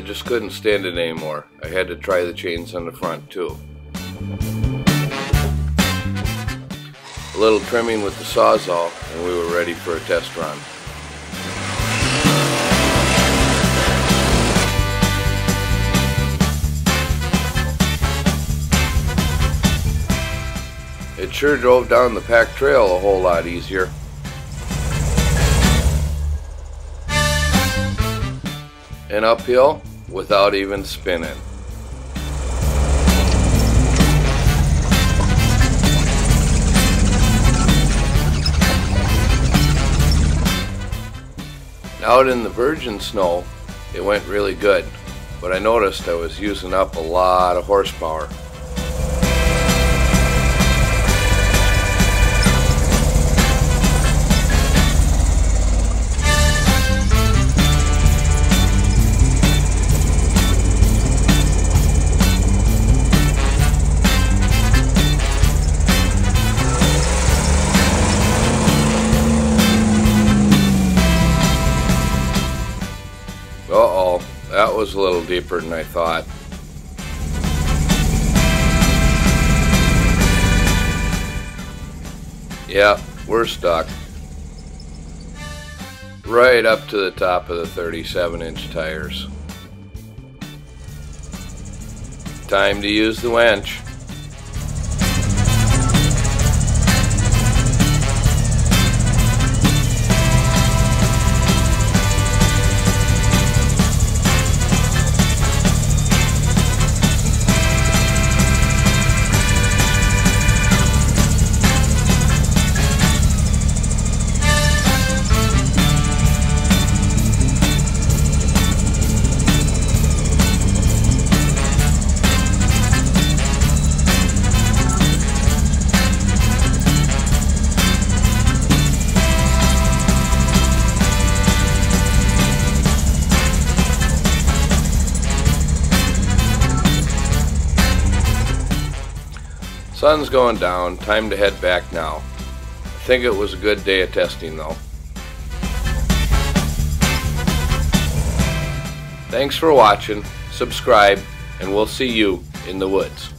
just couldn't stand it anymore. I had to try the chains on the front too. A little trimming with the Sawzall and we were ready for a test run. It sure drove down the packed trail a whole lot easier. And uphill without even spinning. Out in the virgin snow, it went really good, but I noticed I was using up a lot of horsepower. That was a little deeper than I thought. Yeah, we're stuck. Right up to the top of the 37 inch tires. Time to use the winch. Sun's going down, time to head back now. I think it was a good day of testing though. Thanks for watching, subscribe, and we'll see you in the woods.